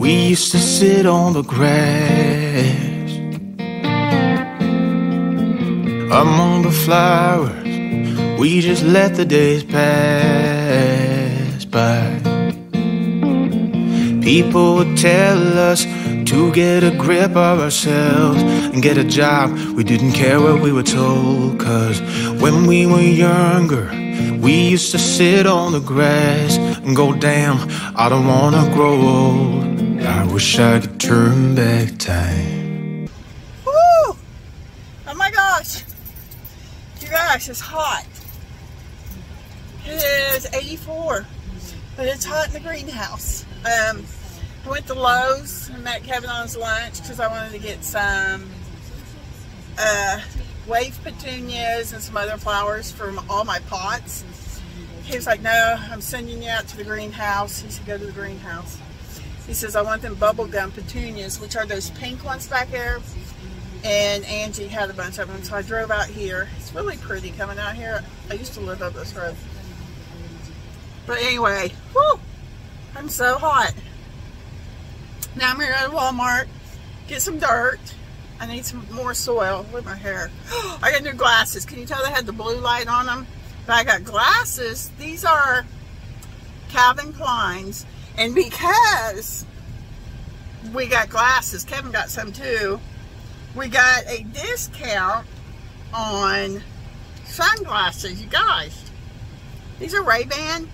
We used to sit on the grass among the flowers. We just let the days pass by. People would tell us to get a grip of ourselves and get a job. We didn't care what we were told, cause when we were younger, we used to sit on the grass and go, damn, I don't wanna grow old. I wish I could turn back time. Woo! Oh my gosh. You guys, it's hot. It is 84, but it's hot in the greenhouse. Um, I went to Lowe's and met Kevin on his lunch because I wanted to get some uh, wave petunias and some other flowers for all my pots. He was like, no, I'm sending you out to the greenhouse. He said, go to the greenhouse. He says, I want them bubblegum petunias, which are those pink ones back there. And Angie had a bunch of them, so I drove out here. It's really pretty coming out here. I used to live up this road. But anyway, whoo, I'm so hot. Now I'm here at Walmart, get some dirt. I need some more soil with my hair. I got new glasses. Can you tell they had the blue light on them? But I got glasses. These are Calvin Klein's. And because we got glasses, Kevin got some too, we got a discount on sunglasses, you guys. These are Ray-Ban.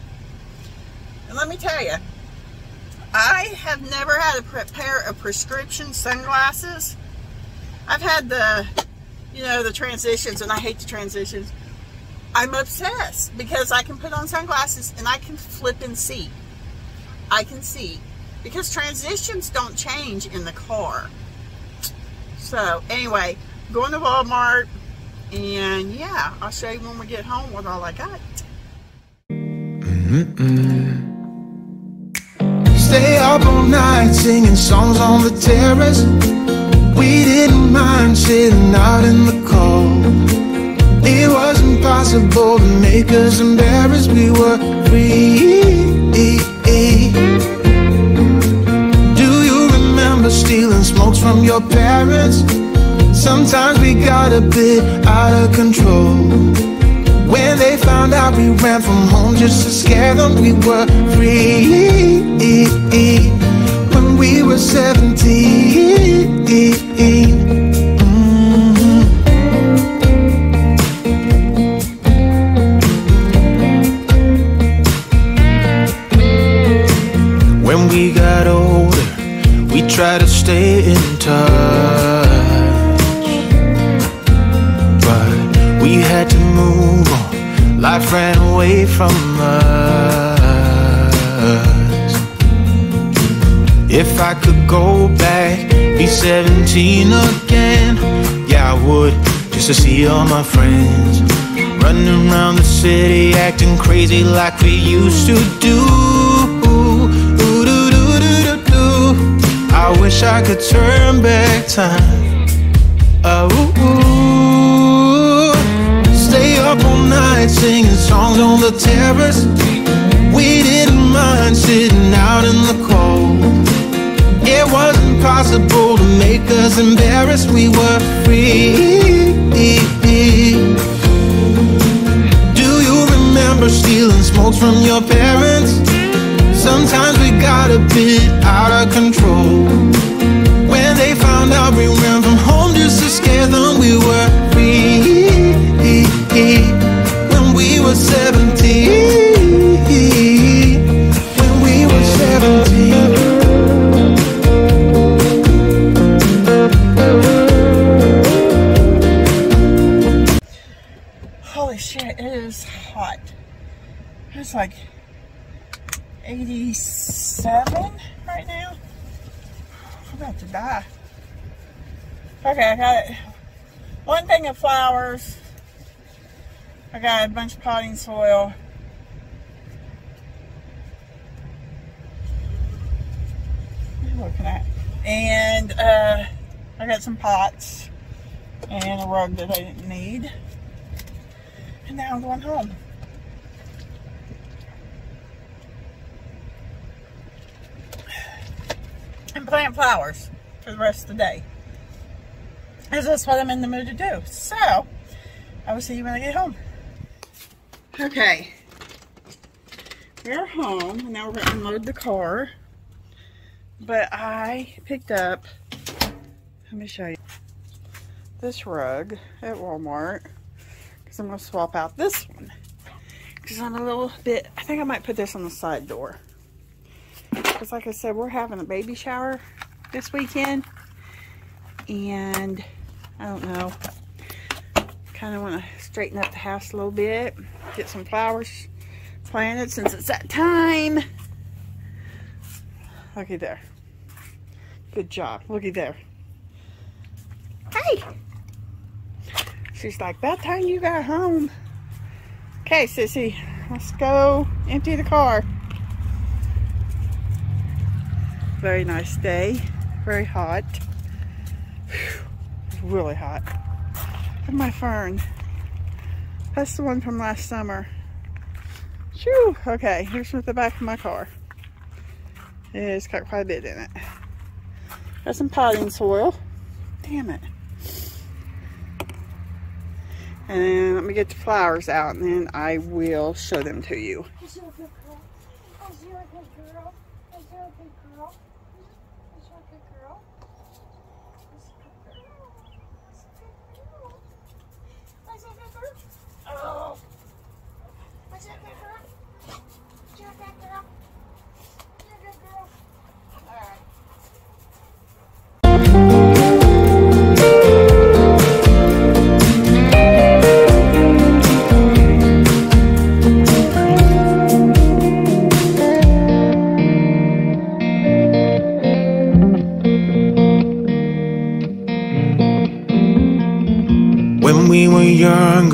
And let me tell you, I have never had a pair of prescription sunglasses. I've had the, you know, the transitions, and I hate the transitions. I'm obsessed because I can put on sunglasses and I can flip and see. I can see because transitions don't change in the car. So anyway, going to Walmart and yeah, I'll show you when we get home what all I got. Mm-mm. Stay up all night singing songs on the terrace. We didn't mind sitting out in the cold. It wasn't possible to make us embarrassed. We were free. Stealing smokes from your parents? Sometimes we got a bit out of control. When they found out we ran from home just to scare them, we were free. When we were 17. Tried to stay in touch. But we had to move on. Life ran away from us. If I could go back, be 17 again, yeah, I would, just to see all my friends. Running around the city, acting crazy like we used to do. Wish I could turn back time. Oh, ooh. stay up all night singing songs on the terrace. We didn't mind sitting out in the cold. It wasn't possible to make us embarrassed. We were free. Do you remember stealing smokes from your parents? Sometimes we got a bit out of control. When they found out we ran from home just to scare them, we were free. When we were flowers. I got a bunch of potting soil. What are you looking at? And uh, I got some pots and a rug that I didn't need. And now I'm going home. and plant flowers for the rest of the day. Because that's what I'm in the mood to do. So, I will see you when I get home. Okay. We're home, now we're going to unload the car. But I picked up, let me show you, this rug at Walmart. Because I'm going to swap out this one. Because I'm a little bit, I think I might put this on the side door. Because like I said, we're having a baby shower this weekend. And I don't know. Kind of want to straighten up the house a little bit. Get some flowers planted since it's that time. Looky there. Good job. Looky there. Hey! She's like, that time you got home. Okay, sissy. Let's go empty the car. Very nice day. Very hot. Whew, really hot. At my fern. That's the one from last summer. Shoo! Okay, here's what the back of my car. It's got quite a bit in it. Got some potting soil. Damn it. And let me get the flowers out and then I will show them to you. When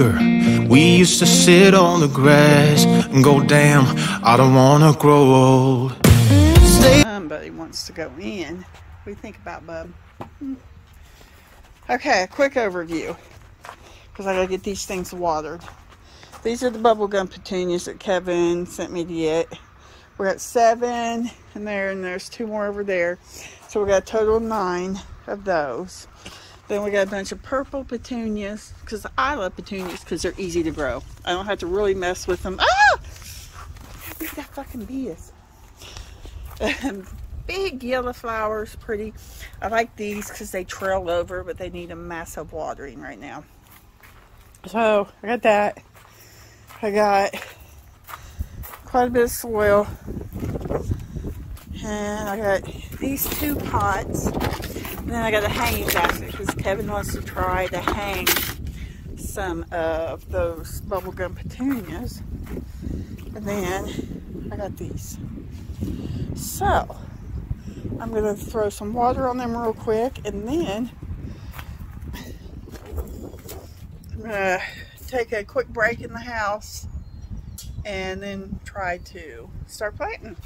younger, we used to sit on the grass and go, damn, I don't wanna grow old. Somebody wants to go in. We think about, bub? Hmm. Okay, a quick overview. Because I gotta get these things watered. These are the bubblegum petunias that Kevin sent me to get. We're at seven and there, and there's two more over there. So we got a total of nine of those. Then we got a bunch of purple petunias because I love petunias because they're easy to grow. I don't have to really mess with them. Ah! Where that fucking is. Big yellow flowers, pretty. I like these because they trail over, but they need a massive watering right now. So I got that. I got quite a bit of soil. And I got these two pots. And then I got a hanging basket because Kevin wants to try to hang some of those bubblegum petunias. And then I got these. So, I'm going to throw some water on them real quick and then I'm going to take a quick break in the house and then try to start planting.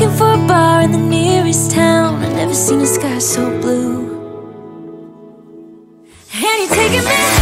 looking for a bar in the nearest town I've never seen a sky so blue. And you're taking me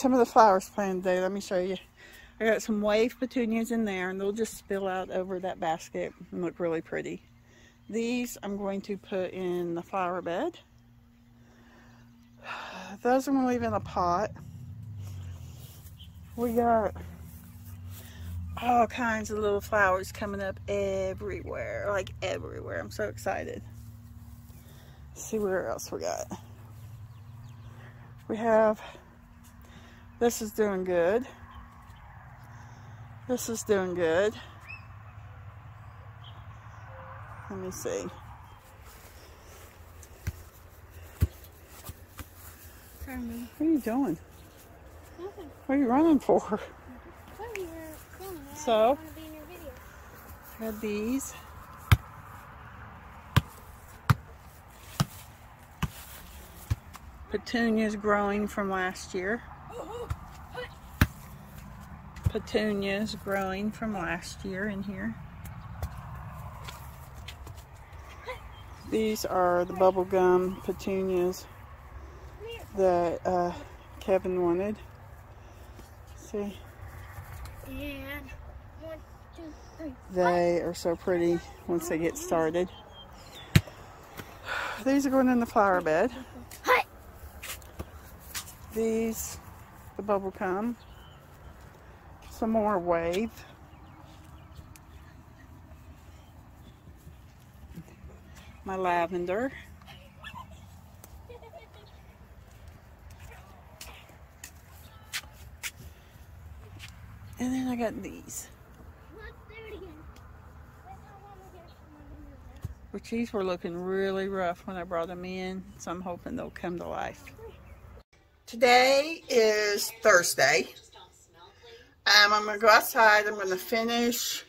some of the flowers planted today. Let me show you. I got some wave petunias in there, and they'll just spill out over that basket and look really pretty. These I'm going to put in the flower bed. Those I'm going to leave in a pot. We got all kinds of little flowers coming up everywhere, like everywhere. I'm so excited. Let's see where else we got. We have, this is doing good. This is doing good. Let me see. Carmen. What are you doing? Nothing. What are you running for? Well, you were filming it. So? I want to be in your video. Had these. Petunias growing from last year. Petunias growing from last year in here. These are the bubblegum petunias that uh, Kevin wanted. See, And one, two, three. they are so pretty once they get started. These are going in the flower bed. Hi. These, the bubble gum. Some more wave. My lavender. And then I got these, which these were looking really rough when I brought them in. So I'm hoping they'll come to life. Today is Thursday. Um, I'm gonna go outside. I'm gonna finish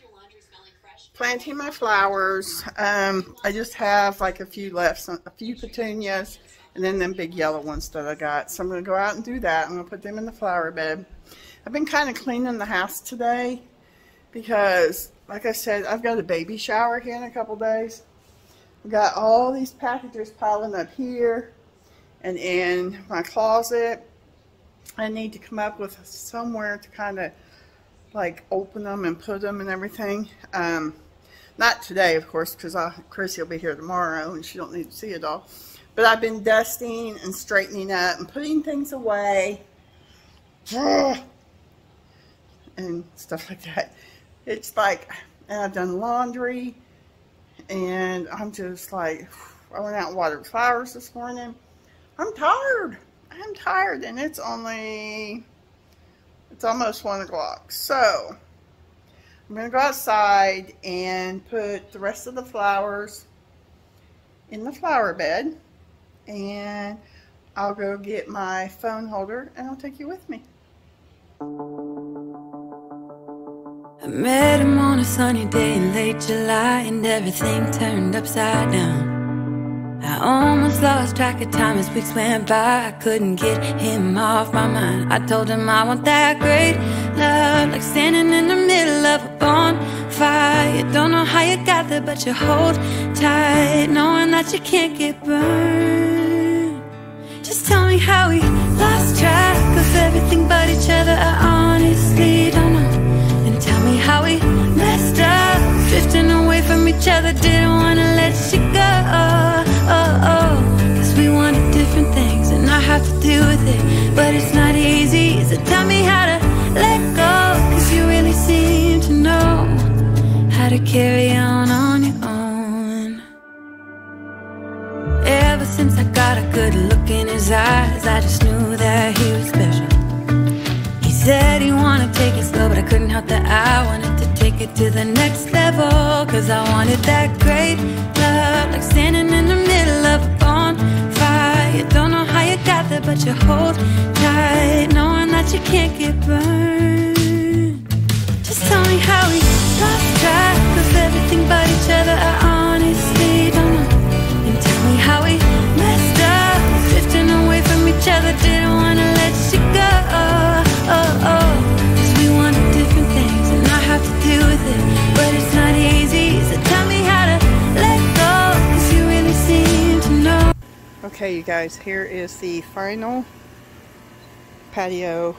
planting my flowers. Um, I just have like a few left, some, a few petunias, and then them big yellow ones that I got. So I'm gonna go out and do that. I'm gonna put them in the flower bed. I've been kind of cleaning the house today because, like I said, I've got a baby shower here in a couple days. We got all these packages piling up here and in my closet. I need to come up with somewhere to kind of like open them and put them and everything. Um, not today, of course, because Chrissy will be here tomorrow and she don't need to see it all. But I've been dusting and straightening up and putting things away. And stuff like that. It's like, and I've done laundry and I'm just like, I went out and watered flowers this morning. I'm tired. I'm tired, and it's only, it's almost one o'clock. So, I'm gonna go outside and put the rest of the flowers in the flower bed, and I'll go get my phone holder, and I'll take you with me. I met him on a sunny day in late July, and everything turned upside down. I almost lost track of time as weeks went by. I couldn't get him off my mind. I told him I want that great love, like standing in the middle of a bonfire. Don't know how you got there, but you hold tight, knowing that you can't get burned. Just tell me how we lost track of everything but each other. I honestly don't know. And tell me how we messed up, drifting away from each other. Didn't wanna let you go. Oh, oh, oh. Cause we wanted different things, and I have to deal with it. But it's not easy, so tell me how to let go. Cause you really seem to know how to carry on on your own. Ever since I got a good look in his eyes, I just knew that he was special. He said he wanna take it slow but I couldn't help that I wanted to take it to the next level. Cause I wanted that great like standing in the middle of a bonfire. Don't know how you got there, but you hold tight, knowing that you can't get burned. Just tell me how we lost track of everything but each other. I honestly you guys, here is the final patio.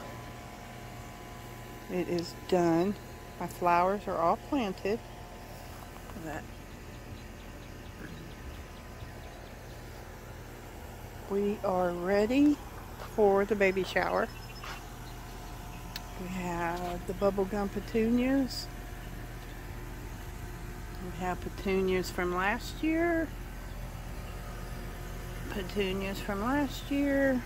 It is done. My flowers are all planted. That. We are ready for the baby shower. We have the bubblegum petunias. We have petunias from last year petunias from last year.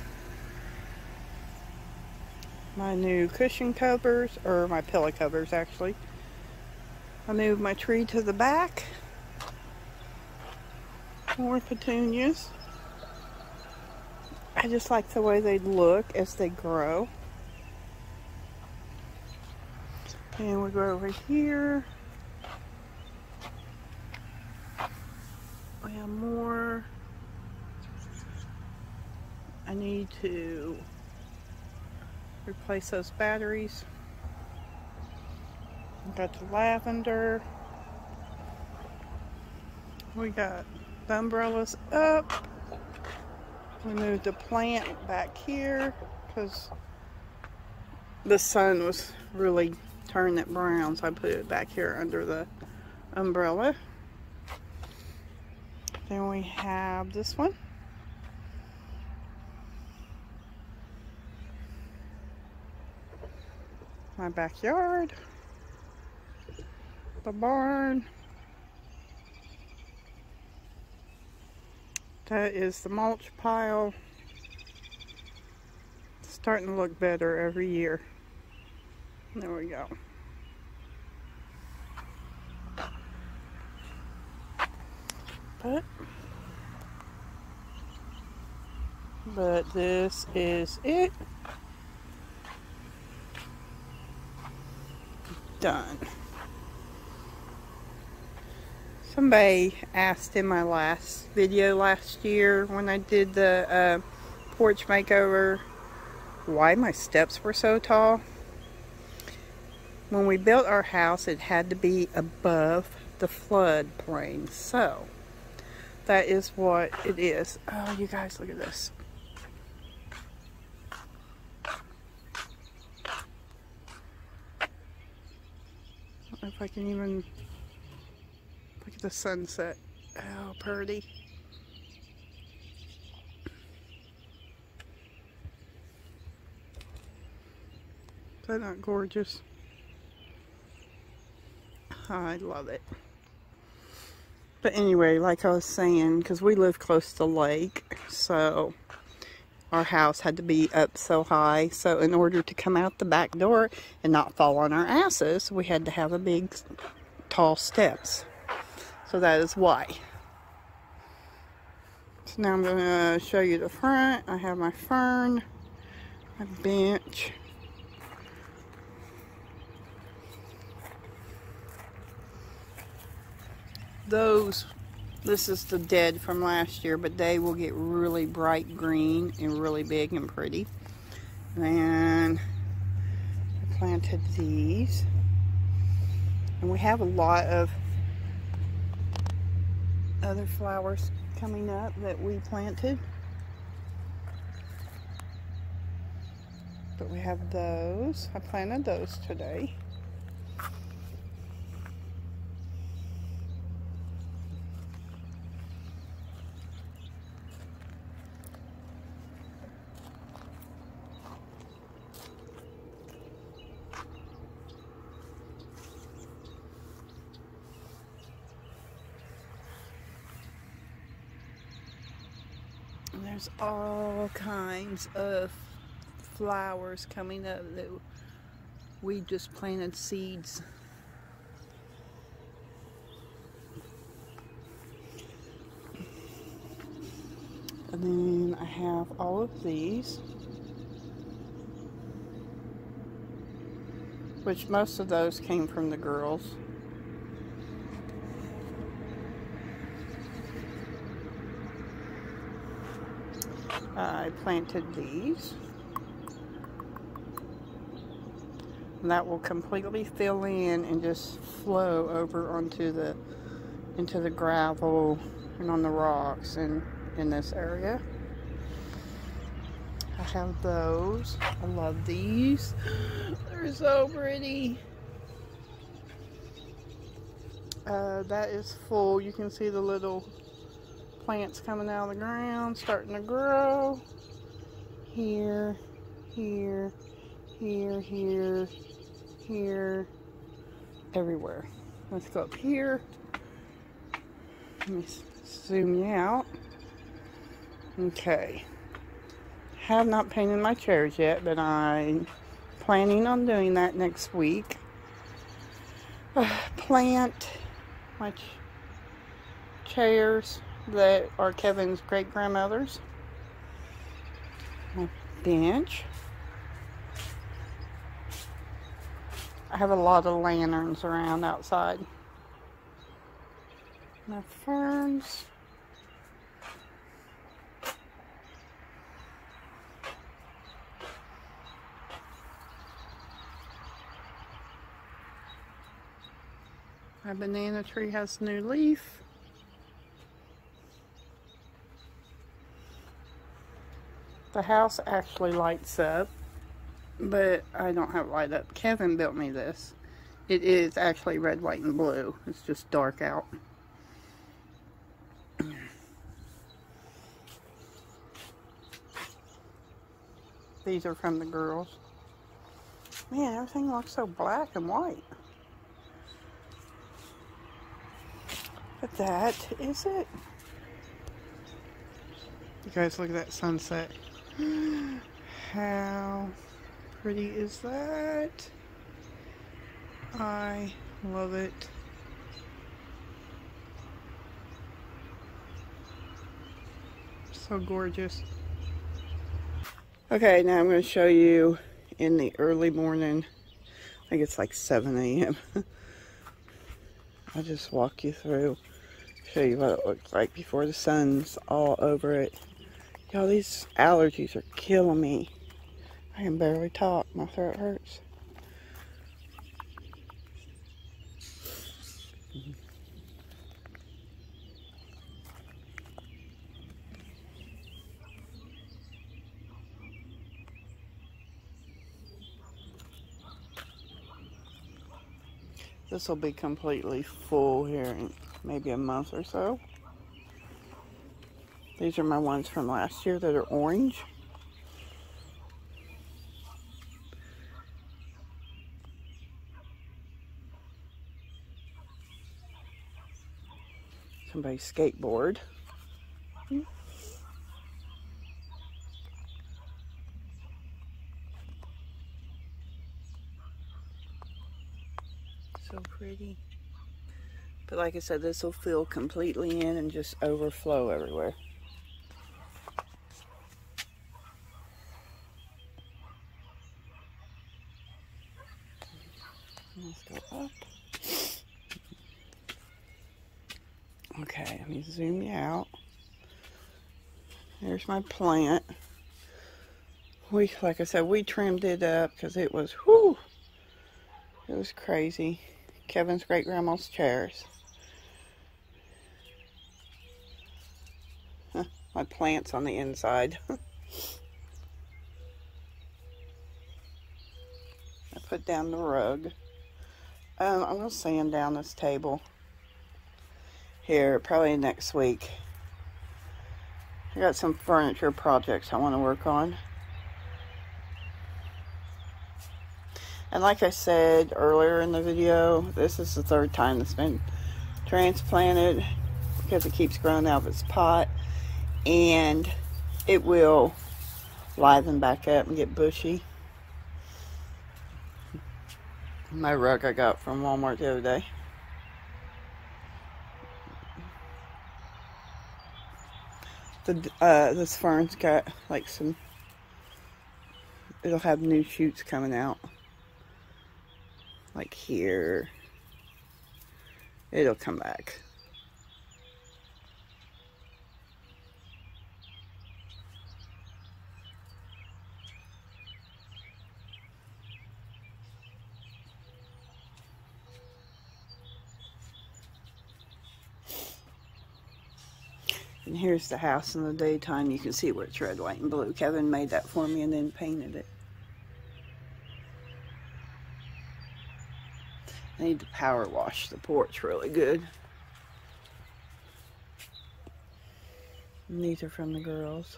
My new cushion covers, or my pillow covers actually. I moved my tree to the back. More petunias. I just like the way they look as they grow. And we go over here. We have more. I need to replace those batteries. Got the lavender. We got the umbrellas up. We moved the plant back here because the sun was really turning it brown, so I put it back here under the umbrella. Then we have this one. My backyard, the barn. That is the mulch pile. It's starting to look better every year. There we go. But but this is it. Done. Somebody asked in my last video last year when I did the uh, porch makeover why my steps were so tall. When we built our house, it had to be above the flood plain. So, that is what it is. Oh, you guys, look at this. If I can even look at the sunset. Oh, How pretty. Is that not gorgeous? Oh, I love it. But anyway, like I was saying, because we live close to the lake, so our house had to be up so high. So in order to come out the back door and not fall on our asses, we had to have a big, tall steps. So that is why. So now I'm going to show you the front. I have my fern, my bench. Those this is the dead from last year, but they will get really bright green and really big and pretty. And I planted these. And we have a lot of other flowers coming up that we planted. But we have those. I planted those today. There's all kinds of flowers coming up that we just planted seeds. And then I have all of these. Which most of those came from the girls. I planted these. And that will completely fill in and just flow over onto the into the gravel and on the rocks and in this area. I have those. I love these. They're so pretty. Uh, that is full. You can see the little plants coming out of the ground, starting to grow. Here, here, here, here, here, everywhere. Let's go up here. Let me zoom you out. Okay. Have not painted my chairs yet, but I'm planning on doing that next week. Uh, plant my ch chairs that are Kevin's great grandmother's. Bench. I have a lot of lanterns around outside. My ferns. My banana tree has new leaf. The house actually lights up, but I don't have light up. Kevin built me this. It is actually red, white, and blue. It's just dark out. These are from the girls. Man, everything looks so black and white. But that is it. You guys look at that sunset. How pretty is that? I love it. So gorgeous. Okay, now I'm going to show you in the early morning. I think it's like 7 a.m. I'll just walk you through, show you what it looks like before the sun's all over it. Y'all, these allergies are killing me. I can barely talk. My throat hurts. This will be completely full here in maybe a month or so. These are my ones from last year that are orange. Somebody's skateboard. So pretty. But like I said, this will fill completely in and just overflow everywhere. Let's go up. Okay, let me zoom you out. There's my plant. We, like I said, we trimmed it up because it was, whoo, it was crazy. Kevin's great grandma's chairs. Huh, my plants on the inside. I put down the rug. Um, I'm going to sand down this table here probably next week. I got some furniture projects I want to work on. And like I said earlier in the video, this is the third time it's been transplanted because it keeps growing out of its pot. And it will liven back up and get bushy. My rug I got from Walmart the other day. The uh, this fern's got like some. It'll have new shoots coming out. Like here. It'll come back. And here's the house in the daytime. You can see where it's red, white, and blue. Kevin made that for me and then painted it. I need to power wash the porch really good. And these are from the girls.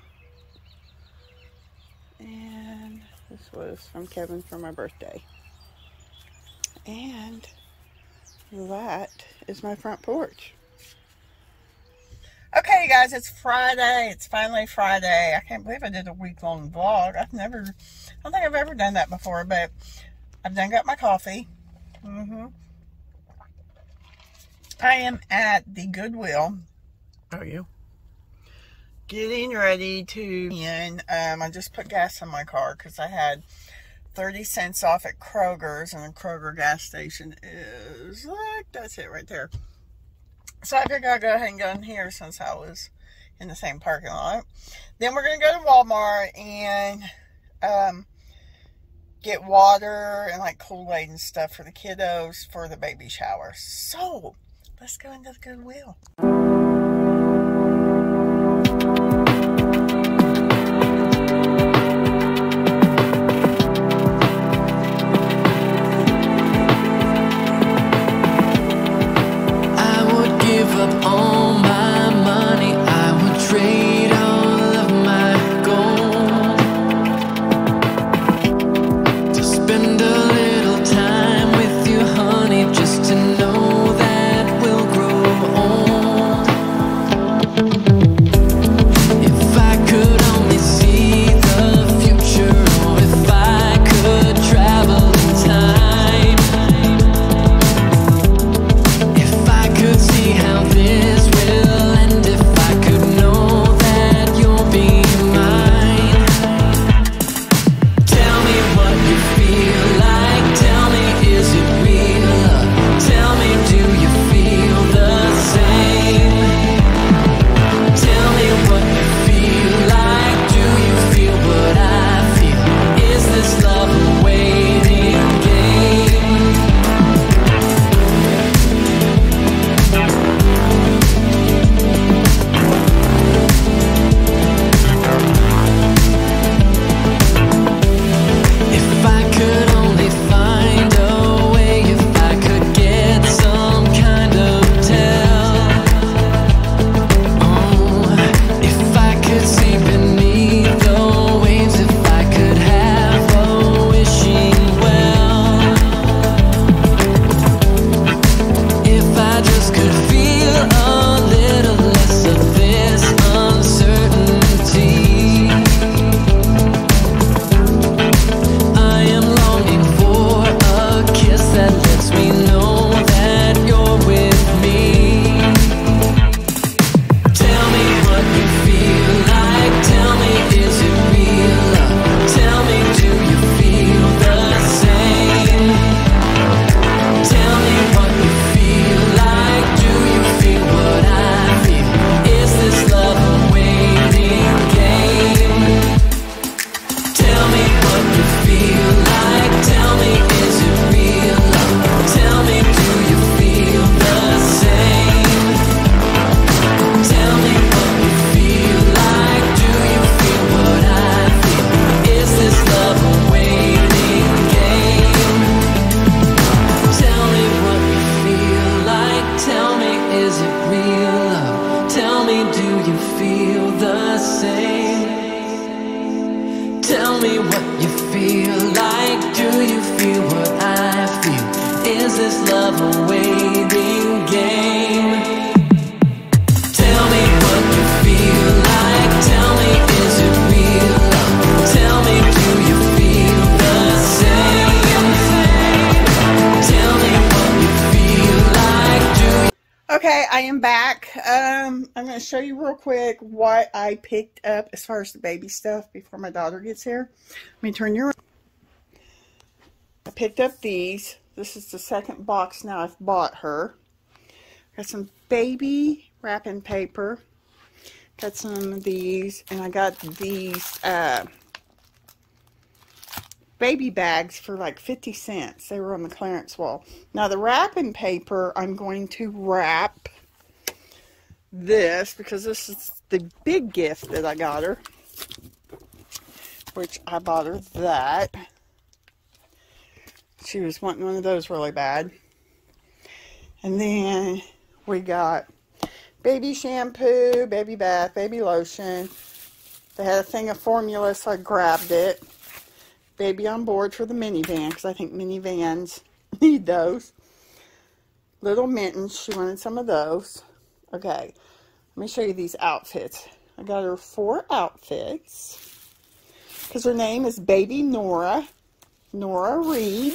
And this was from Kevin for my birthday. And that is my front porch. Okay, you guys, it's Friday. It's finally Friday. I can't believe I did a week long vlog. I've never, I don't think I've ever done that before, but I've done got my coffee. Mm hmm I am at the Goodwill. Are you? Getting ready to, and um, I just put gas in my car because I had 30 cents off at Kroger's, and the Kroger gas station is like, that's it right there. So I figured I'd go ahead and go in here since I was in the same parking lot. Then we're going to go to Walmart and um, get water and like Kool-Aid and stuff for the kiddos for the baby shower. So let's go into the Goodwill. Show you real quick what I picked up as far as the baby stuff before my daughter gets here. Let me turn you around. I picked up these. This is the second box now I've bought her. Got some baby wrapping paper. Got some of these. And I got these uh, baby bags for like 50 cents. They were on the clearance wall. Now the wrapping paper, I'm going to wrap this because this is the big gift that I got her. Which I bought her that. She was wanting one of those really bad. And then we got baby shampoo, baby bath, baby lotion. They had a thing of formula, so I grabbed it. Baby on board for the minivan, because I think minivans need those. Little mittens, she wanted some of those. Okay, let me show you these outfits. I got her four outfits. Because her name is Baby Nora. Nora Reed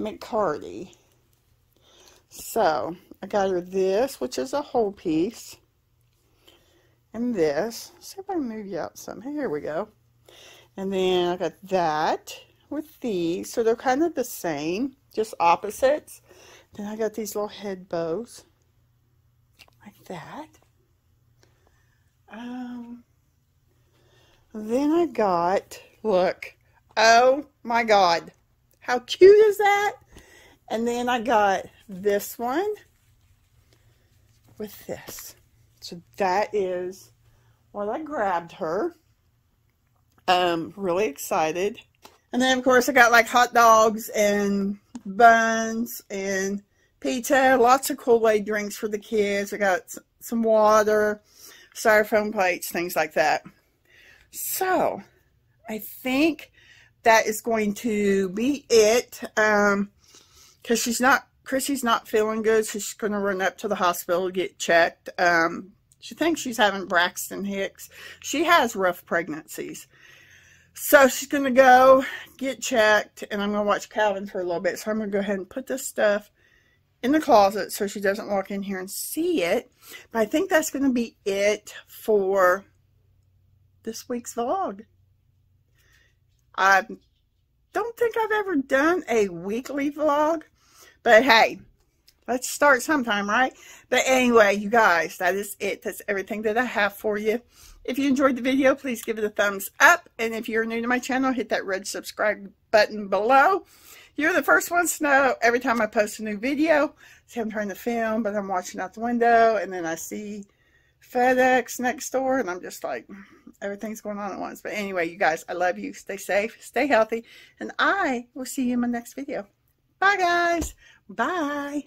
McCarty. So, I got her this, which is a whole piece. And this. See if I can move you out some. Here we go. And then I got that with these. So they're kind of the same, just opposites. Then I got these little head bows. That. Um, then I got, look, oh my God. How cute is that? And then I got this one with this. So that is what I grabbed her. Um, really excited. And then, of course, I got like hot dogs and buns and pizza, lots of Kool-Aid drinks for the kids. I got some water, styrofoam plates, things like that. So, I think that is going to be it. Um, because she's not, Chrissy's not feeling good. So she's going to run up to the hospital to get checked. Um, she thinks she's having Braxton Hicks. She has rough pregnancies. So she's going to go get checked, and I'm going to watch Calvin for a little bit. So I'm going to go ahead and put this stuff in the closet so she doesn't walk in here and see it. But I think that's going to be it for this week's vlog. I don't think I've ever done a weekly vlog, but hey, let's start sometime, right? But anyway, you guys, that is it. That's everything that I have for you. If you enjoyed the video, please give it a thumbs up. And if you're new to my channel, hit that red subscribe button below. You're the first ones to know every time I post a new video. See, I'm trying to film, but I'm watching out the window, and then I see FedEx next door, and I'm just like, everything's going on at once. But anyway, you guys, I love you. Stay safe, stay healthy, and I will see you in my next video. Bye, guys. Bye.